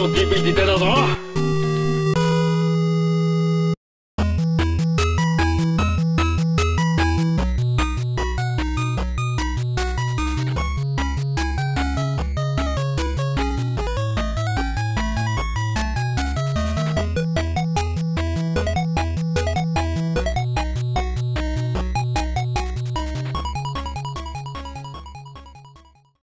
と DVD não.